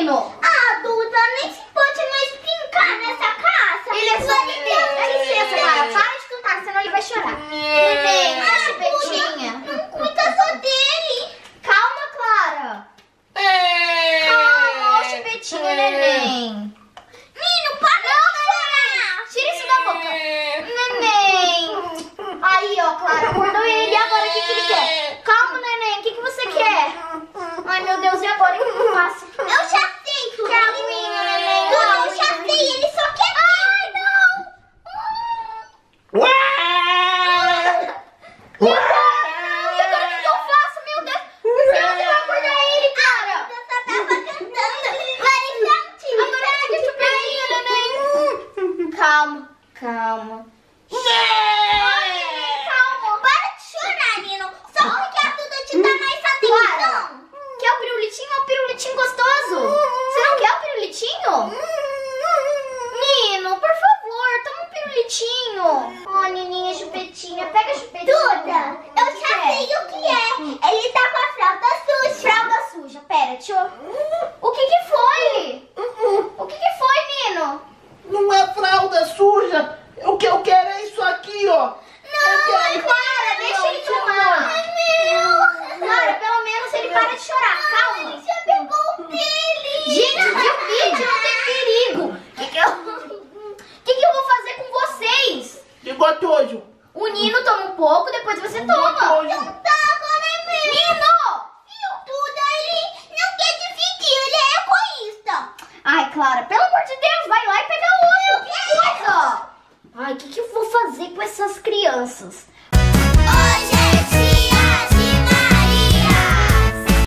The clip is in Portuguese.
Nino? Ah, Duda, nem se pode mais brincar nessa casa. Ele é só Vai bebê. Dá licença, Clara. Para de cantar, senão ele vai chorar. Neném, Ah, chupetinha. Duda, não cuida só dele. Calma, Clara. Calma, ó, chupetinha, neném. Nino, para de chorar. Tira isso da boca. Neném. Aí, ó, Clara, acordou ele. E agora, o que, que ele quer? Calma, neném. O que, que você quer? Ai, meu Deus, e agora? O que eu faço? Eu já sei tudo. Que aguinha, neném. Duda, eu Aguinha. já sei, ele só quer Ai, não. E agora, o que, que eu faço? Meu Deus. Você vai acordar ele, cara. Eu só tava cantando. Vai infantil. Agora fica chupetinha, neném. Calma, neném, calma. Para de chorar, Nino. Só porque a Duda te dá mais atenção. Quer o pirulitinho? É o pirulitinho gostoso. Você não quer o pirulitinho? Nino, por favor, toma um pirulitinho. Ó, Nininha, chupetinha. Pega a chupetinha. Duda, eu que já que é? sei o que é. Ele tá com a fralda suja. Fralda suja. Pera, eu... O que que foi? O que que foi, Nino? Não é fralda suja. O que eu quero é isso aqui, ó. Quero- Clara, deixa ele tomar. Clara, pelo menos ele para de chorar. Calma. Já pegou o dele. Gente, divide, não tem perigo. O que que eu... Que que eu vou fazer com vocês? De gotoso. O Nino toma um pouco, depois você toma. Gotoso. Tá, agora é meu. Nino! E o Duda, ele não quer dividir, ele é egoísta. Ai, Clara, pelo amor de Deus, vai lá e pega! O que, que eu vou fazer com essas crianças?